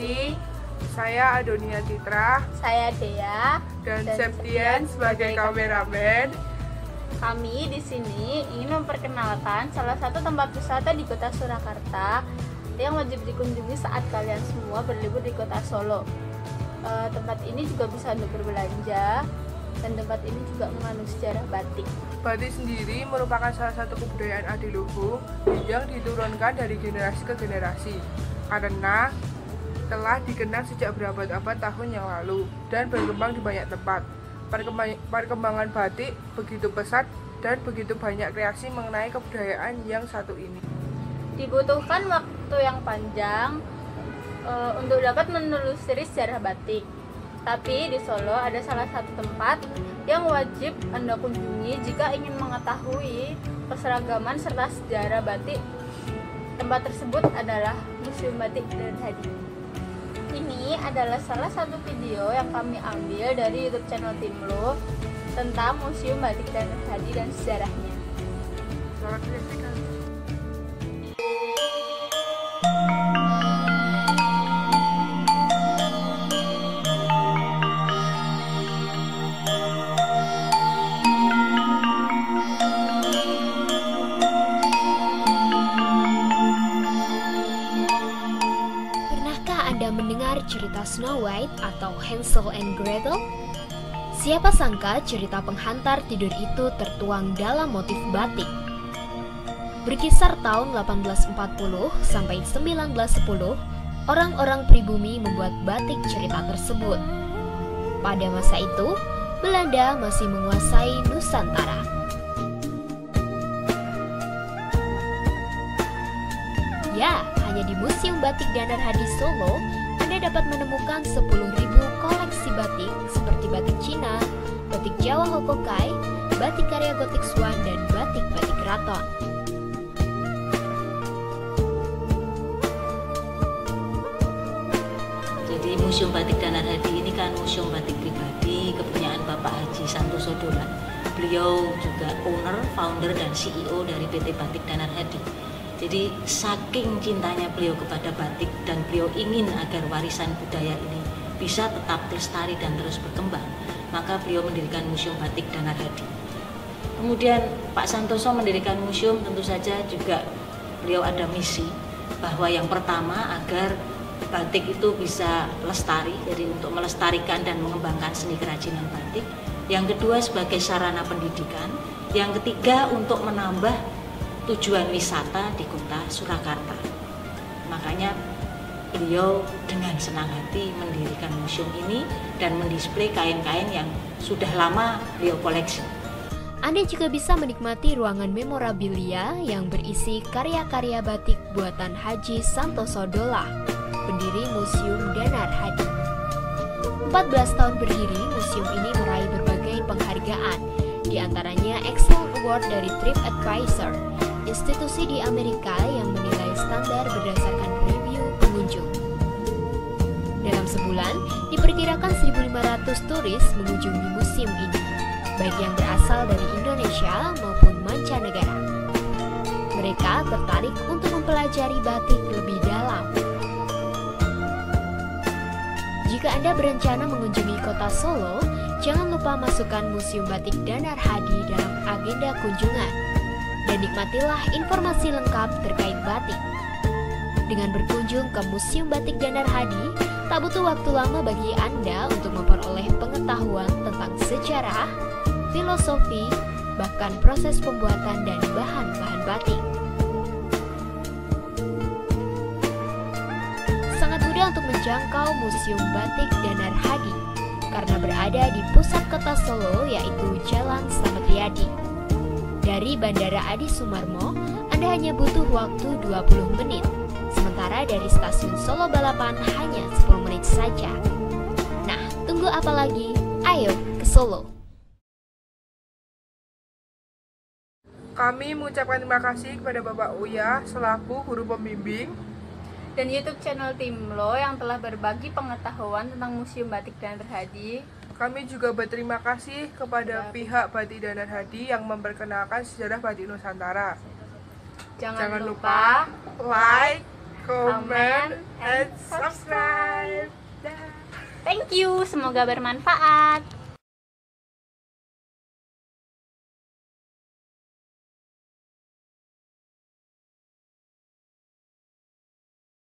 Farmasi. Saya Adonia Citra Saya Dea. dan, Dan Septian sebagai kameramen. Kami di sini ingin memperkenalkan salah satu tempat wisata di kota Surakarta yang wajib dikunjungi saat kalian semua berlibur di kota Solo. Eh, tempat ini juga bisa untuk berbelanja dan tempat ini juga mengandung sejarah batik. Batik sendiri merupakan salah satu kebudayaan adiluhung yang diturunkan dari generasi ke generasi karena telah dikenal sejak berabad-abad tahun yang lalu dan berkembang di banyak tempat. Perkembang- Perkembangan batik begitu pesat dan begitu banyak reaksi mengenai kebudayaan yang satu ini. Dibutuhkan waktu yang panjang eh, untuk dapat menelusuri sejarah batik. Tapi di Solo ada salah satu tempat yang wajib Anda kunjungi jika ingin mengetahui keseragaman serta sejarah batik. Tempat tersebut adalah Museum Batik dan Hadi. Ini adalah salah satu video yang kami ambil dari YouTube channel Timlo tentang Museum Batik dan Hadi dan sejarahnya. Selamat menyaksikan. Cerita Snow White atau Hansel and Gretel? Siapa sangka cerita penghantar tidur itu tertuang dalam motif batik. Berkisar tahun 1840 sampai 1910, orang-orang pribumi membuat batik cerita tersebut. Pada masa itu, Belanda masih menguasai Nusantara. Ya, hanya di Museum Batik Danar Hadi Solo, Anda dapat menemukan 10.000 koleksi batik seperti batik Cina, batik Jawa Hokokai, batik karya gotik Swan, dan batik-batik keraton. Jadi Museum Batik Danar Hadi ini kan museum batik pribadi kepunyaan Bapak Haji Santoso Dolan. Beliau juga owner, founder dan CEO dari PT Batik Danar Hadi. Jadi saking cintanya beliau kepada batik dan beliau ingin agar warisan budaya ini bisa tetap lestari dan terus berkembang, maka beliau mendirikan Museum Batik Danar Hadi. Kemudian Pak Santoso mendirikan museum tentu saja juga beliau ada misi bahwa yang pertama agar batik itu bisa lestari, jadi untuk melestarikan dan mengembangkan seni kerajinan batik. Yang kedua sebagai sarana pendidikan, yang ketiga untuk menambah tujuan wisata di kota Surakarta. Makanya beliau dengan senang hati mendirikan museum ini dan mendisplay kain-kain yang sudah lama beliau koleksi. Anda juga bisa menikmati ruangan memorabilia yang berisi karya-karya batik buatan Haji Santoso Dola, pendiri Museum Danar Hadi. 14 tahun berdiri, museum ini meraih berbagai penghargaan, di antaranya Excellent Award dari TripAdvisor, institusi di Amerika yang menilai standar berdasarkan review pengunjung. Dalam sebulan, diperkirakan 1.500 turis mengunjungi museum ini, baik yang berasal dari Indonesia maupun mancanegara. Mereka tertarik untuk mempelajari batik lebih dalam. Jika Anda berencana mengunjungi kota Solo, jangan lupa masukkan Museum Batik Danar Hadi dalam agenda kunjungan dan nikmatilah informasi lengkap terkait batik. Dengan berkunjung ke Museum Batik Danar Hadi, tak butuh waktu lama bagi Anda untuk memperoleh pengetahuan tentang sejarah, filosofi, bahkan proses pembuatan dan bahan-bahan batik. Sangat mudah untuk menjangkau Museum Batik Danar Hadi karena berada di pusat kota Solo yaitu Jalan Slamet Riyadi. Dari Bandara Adi Sumarmo, Anda hanya butuh waktu 20 menit. Sementara dari stasiun Solo Balapan hanya 10 menit saja. Nah, tunggu apa lagi? Ayo ke Solo. Kami mengucapkan terima kasih kepada Bapak Uya selaku guru pembimbing dan YouTube channel Timlo yang telah berbagi pengetahuan tentang Museum Batik dan Hadi. Kami juga berterima kasih kepada pihak Batik Danar Hadi yang memperkenalkan sejarah batik Nusantara. Jangan, Jangan lupa like, comment, and subscribe. Thank you, semoga bermanfaat.